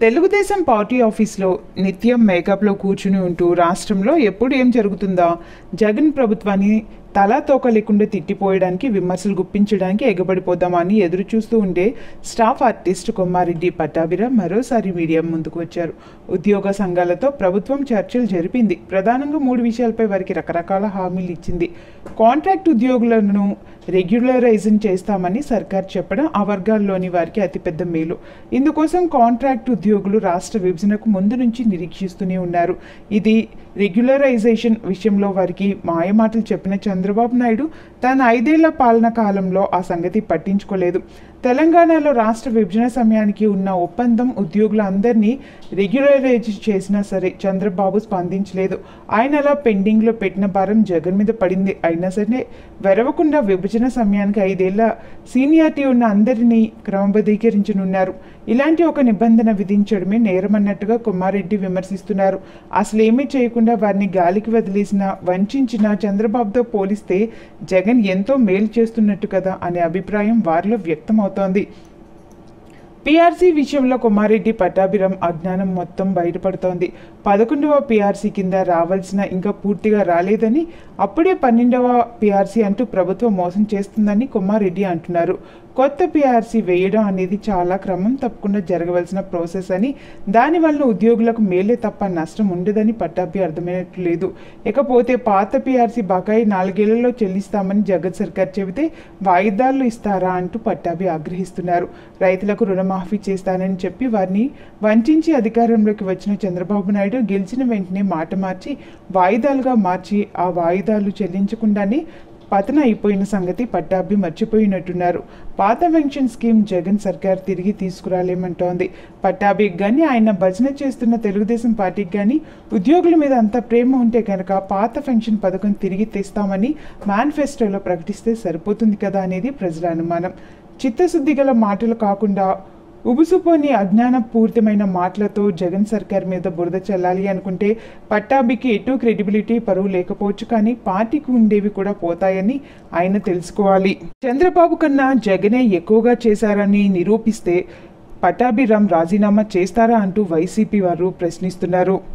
Telugu Desam party ఆఫీస్లో నిత్యం మేకప్లో కూర్చుని ఉంటూ రాష్ట్రంలో ఎప్పుడు ఏం జరుగుతుందా? జగన్ ప్రభుత్వాన్ని తలా తోక లేకుండా తిట్టిపోయడానికి విమర్శలు గుప్పించడానికి ఎగబడిపోదామని ఎదురు చూస్తూ ఉండే స్టాఫ్ ఆర్టిస్ట్ కొమ్మారెడ్డి పట్టాభిరామ్ మరోసారి మీడియా ముందుకు వచ్చారు. ఉద్యోగ సంఘాలతో ప్రభుత్వం చర్చలు జరిపింది. ప్రధానంగా మూడు విషయాలపై వారికి రకరకాల హామీలు ఇచ్చింది. కాంట్రాక్ట్ ఉద్యోగులను రెగ్యులరైజన్ చేస్తామని సర్కార్ చెప్పడం ఆ వర్గాల్లోని వారికి అతిపెద్ద మేలు. ఇందుకోసం కాంట్రాక్ట్ ఉద్యోగులు రాష్ట్ర విభజనకు ముందు నుంచి నిరీక్షిస్తూనే ఉన్నారు. ఇది రెగ్యులరైజేషన్ విషయంలో వారికి మాయమాటలు చెప్పిన చంద్రబాబు నాయుడు తన ఐదేళ్ళ పాలన కాలంలో ఆ సంగతి పట్టించుకోలేదు. తెలంగాణలో రాష్ట్ర విభజన సమయానికి ఉన్న ఒప్పందం ఉద్యోగులందరినీ రెగ్యులరైజ్ చేసినా సరే చంద్రబాబు స్పందించలేదు. ఆయన అలా పెండింగ్లో పెట్టిన భారం జగన్ మీద పడింది. అయినా సరే వెరవకుండా విభజన సమయానికి ఐదేళ్ళ సీనియారిటీ ఉన్న అందరినీ క్రమబద్ధీకరించనున్నారు. ఇలాంటి ఒక నిబంధన విధించడమే నేరమన్నట్టుగా కుమారెడ్డి విమర్శిస్తున్నారు. అసలు ఏమీ చేయకుండా వారిని గాలికి వదిలేసిన వంచిన చంద్రబాబుతో పోలిస్తే జగన్ ఎంతో మేలు చేస్తున్నట్టు కదా అనే అభిప్రాయం వారిలో వ్యక్తమవుతోంది. పీఆర్సీ విషయంలో కుమారెడ్డి పట్టాభిరం అజ్ఞానం మొత్తం బయటపడుతోంది. పదకొండవ పీఆర్సీ కింద రావాల్సిన ఇంకా పూర్తిగా రాలేదని అప్పుడే పన్నెండవ పీఆర్సీ అంటూ ప్రభుత్వం మోసం చేస్తుందని కుమారెడ్డి అంటున్నారు. కొత్త పీఆర్సీ వేయడం అనేది చాలా క్రమం తప్పకుండా జరగవలసిన ప్రాసెస్ అని దానివల్ల ఉద్యోగులకు మేలే తప్ప నష్టం ఉండదని పట్టాభి అర్థమైనట్లు లేదు. ఇకపోతే పాత పీఆర్సీ బకాయి నాలుగేళ్ళలో చెల్లిస్తామని జగత్ సర్కార్ చెబితే వాయిదాలు ఇస్తారా అంటూ పట్టాభి ఆగ్రహిస్తున్నారు. రైతులకు రుణమాఫీ చేస్తానని చెప్పి వారిని వంచి అధికారంలోకి వచ్చిన చంద్రబాబు నాయుడు గెలిచిన వెంటనే మాట మార్చి వాయిదాలుగా మార్చి ఆ వాయిదాలు చెల్లించకుండానే పతన అయిపోయిన సంగతి పట్టాభి మర్చిపోయినట్టున్నారు. పాత పెన్షన్ స్కీమ్ జగన్ సర్కార్ తిరిగి తీసుకురాలేమంటోంది. పట్టాభికి కానీ ఆయన భజన చేస్తున్న తెలుగుదేశం పార్టీకి కానీ ఉద్యోగుల మీద అంత ప్రేమ ఉంటే కనుక పాత పెన్షన్ పథకం తిరిగి తెస్తామని మేనిఫెస్టోలో ప్రకటిస్తే సరిపోతుంది కదా అనేది ప్రజల అనుమానం. చిత్తశుద్ధి గల మాటలు కాకుండా ఉబుసుపోని అజ్ఞానపూరితమైన మాటలతో జగన్ సర్కార్ మీద బురద చల్లాలి అనుకుంటే పట్టాభికి ఎటు క్రెడిబిలిటీ పరువు లేకపోవచ్చు కానీ పార్టీకి ఉండేవి కూడా పోతాయని ఆయన తెలుసుకోవాలి. చంద్రబాబు కన్నా జగనే ఎక్కువగా చేశారని నిరూపిస్తే పట్టాభిరామ్ రాజీనామా చేస్తారా అంటూ వైసీపీ వారు ప్రశ్నిస్తున్నారు.